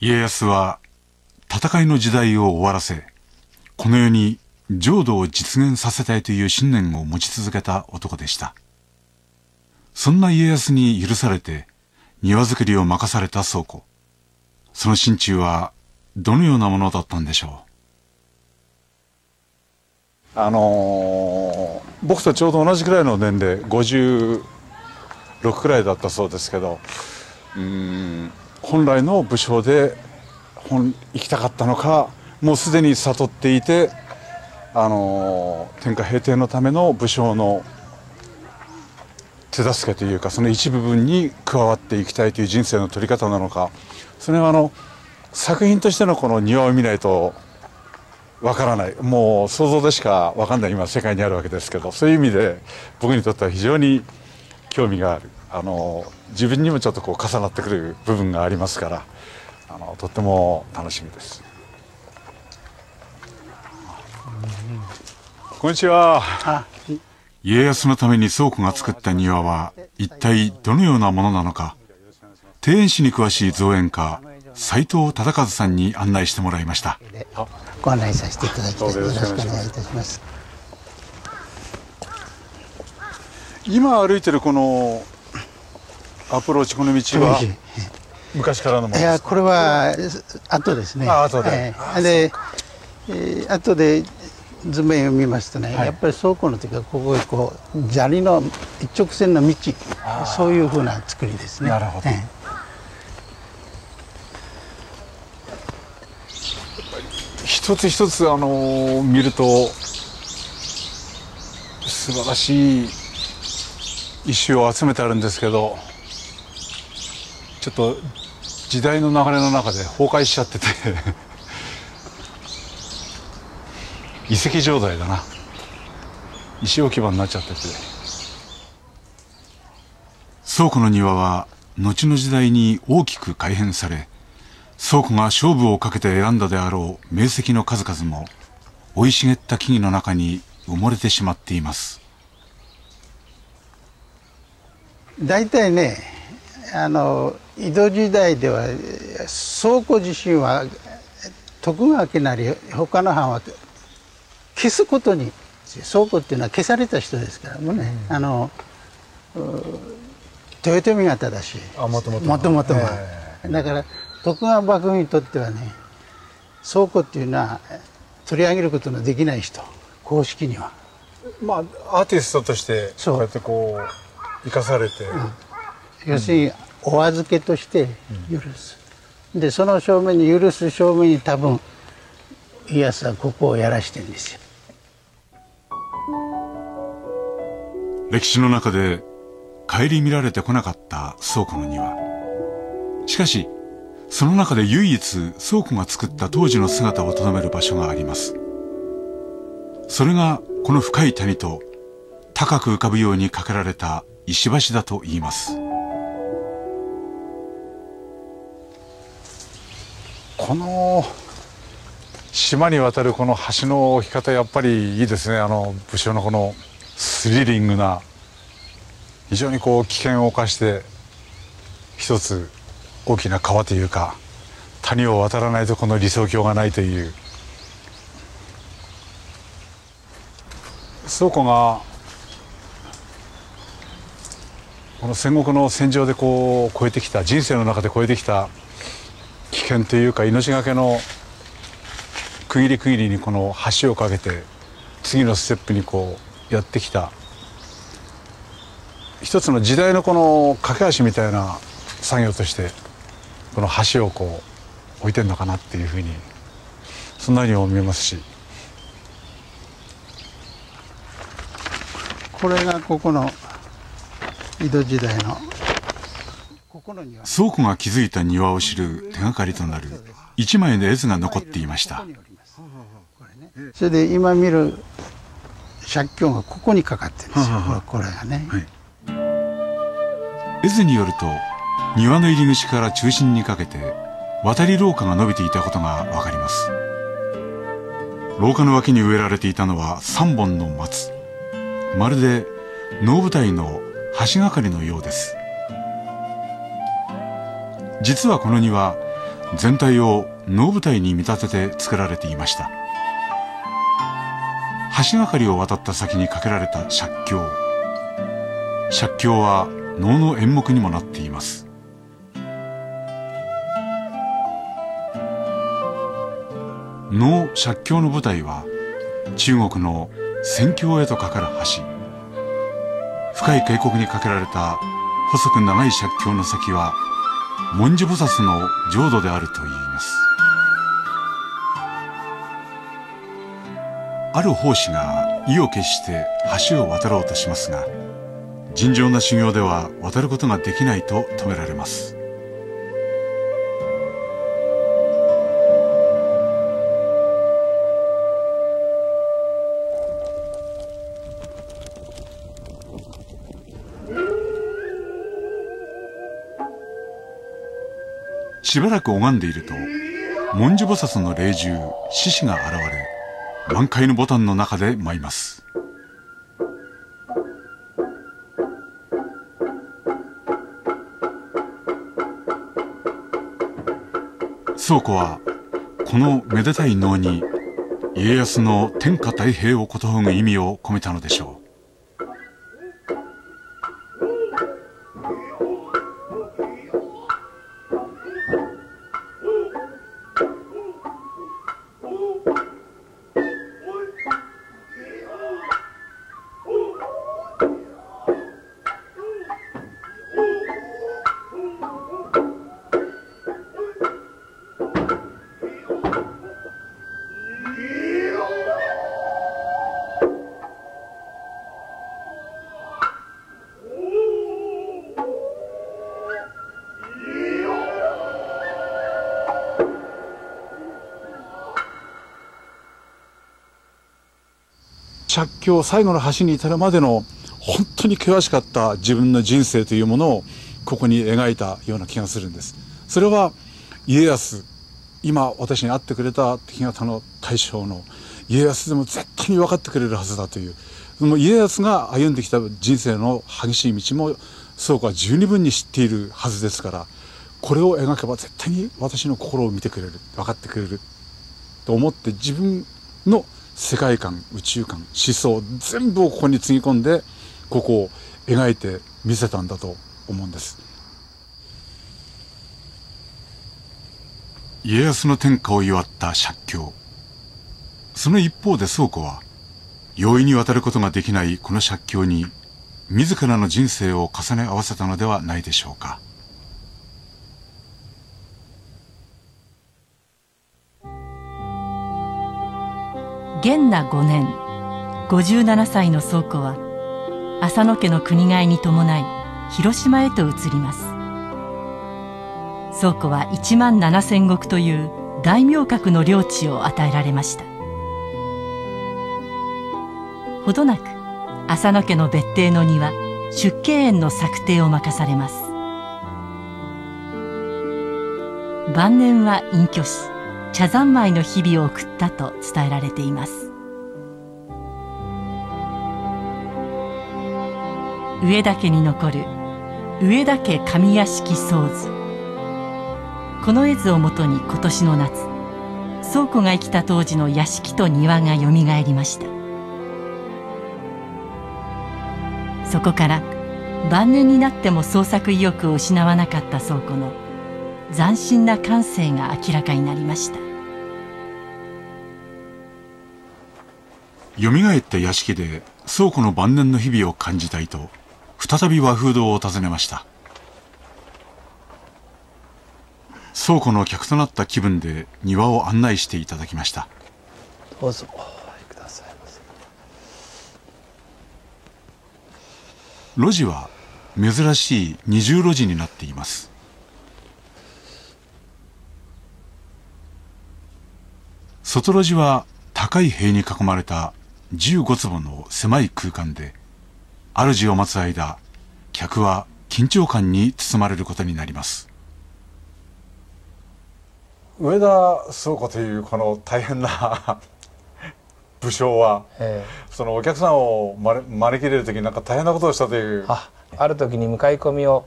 家康は戦いの時代を終わらせこの世に浄土を実現させたいという信念を持ち続けた男でした。そんな家康に許されて庭作りを任された倉庫。その心中はどのようなものだったんでしょう？あのー、僕とちょうど同じくらいの年で56くらいだったそうですけどうん本来の武将で本行きたかったのかもうすでに悟っていてあの天下平定のための武将の手助けというかその一部分に加わっていきたいという人生の取り方なのかそれはあの作品としてのこの庭を見ないとわからない。もう想像でしかわかんない今世界にあるわけですけどそういう意味で僕にとっては非常に興味がある。あの自分にもちょっとこう重なってくる部分がありますからあのとっても楽しみです。こんにちは。家康のために倉庫が作った庭は一体どのようなものなのか庭園史に詳しい造園家斉藤忠和さんに案内してもらいましたご案内させていただきたいよろしくお願いいたします今歩いてるこのアプローチこの道は？昔からのものいやこれは後ですね。あ後で、はい、で、えー、後で図面を見ますとね、はい、やっぱり倉庫の時はこここう砂利の一直線の道。そういうふうな作りですね。なるほど、え一つ一つあの見ると素晴らしい石を集めてあるんですけどちょっと時代の流れの中で崩壊しちゃってて。遺跡状態だな。石置き場になっちゃってて。倉庫の庭は後の時代に大きく改変され倉庫が勝負をかけて選んだであろう名石の数々も生い茂った木々の中に埋もれてしまっています。大体ねあの井戸時代では倉庫自身は徳川家なり他の藩は消すことに倉庫っていうのは消された人ですからもね、うん、あの豊臣方だし。もともとはだから徳川幕府にとってはね倉庫っていうのは取り上げることのできない人。公式には。まあアーティストとしてこうやってこう生かされて、うん、要するにお預けとして許す、うん、でその正面に許す正面に多分家康はここをやらしてんですよ。歴史の中で顧みられてこなかった倉庫の庭。しかしその中で唯一倉庫が作った当時の姿をとどめる場所があります。それがこの深い谷と高く浮かぶように架けられた石橋だと言います。この島に渡るこの橋の置き方やっぱりいいですね。あの武将のこのスリリングな非常にこう危険を冒して一つ大きな川というか谷を渡らないとこの理想郷がないという。倉庫がこの戦国の戦場でこう越えてきた人生の中で越えてきた険というか命がけの区切り区切りにこの橋を架けて次のステップにこうやってきた一つの時代のこの架け橋みたいな作業としてこの橋をこう置いてるのかなっていうふうにそんなにも見えますし。これがここの井戸時代の倉庫が築いた庭を知る手がかりとなる。一枚の絵図が残っていました。それで今見る借境がここにかかってるんですよ。これがね、はい。絵図によると庭の入り口から中心にかけて渡り廊下が伸びていたことがわかります。廊下の脇に植えられていたのは3本の松。まるで能舞台の橋がかりのようです実はこの庭全体を能舞台に見立てて作られていました。橋がかりを渡った先にかけられた借境借境は能の演目にもなっています。能借境の舞台は中国の宣教へとかかる橋。深い渓谷にかけられた細く長い借境の先は文殊菩薩の浄土であるといいます。ある法師が意を決して橋を渡ろうとしますが尋常な修行では渡ることができないと止められます。しばらく拝んでいると文殊菩薩の霊獣獅子が現れ満開のボタンの中で舞います。倉庫はこのめでたい能に家康の天下太平をことほぐ意味を込めたのでしょう。借境最後の橋に至るまでの本当に険しかった自分の人生というものをここに描いたような気がするんです。それは家康今私に会ってくれた敵方の大将の家康でも絶対に分かってくれるはずだという。も家康が歩んできた人生の激しい道もそうか十二分に知っているはずですからこれを描けば絶対に私の心を見てくれる分かってくれると思って自分の世界観宇宙観思想全部をここにつぎ込んでここを描いて見せたんだと思うんです。家康の天下を祝った借境。その一方で倉庫は容易に渡ることができないこの借境に自らの人生を重ね合わせたのではないでしょうか。元那5年。57歳の倉庫は浅野家の国替えに伴い広島へと移ります。倉庫は1万7千石という大名格の領地を与えられました。ほどなく浅野家の別邸の庭出家園の策定を任されます。晩年は隠居し茶三昧の日々を送ったと伝えられています。上田家に残る上田家上屋敷宗図。この絵図をもとに今年の夏倉庫が生きた当時の屋敷と庭がよみがえりました。そこから晩年になっても創作意欲を失わなかった倉庫の斬新な感性が明らかになりました。よみがえった屋敷で倉庫の晩年の日々を感じたいと再び和風堂を訪ねました。倉庫の客となった気分で庭を案内していただきました。どうぞください路地は珍しい二重路地になっています外路地は高い塀に囲まれた15坪の狭い空間で主を待つ間客は緊張感に包まれることになります。上田倉庫というこの大変な 武将は、ええ、そのお客さんを招き入れる時になんか大変なことをしたという。あある時に向かい込みを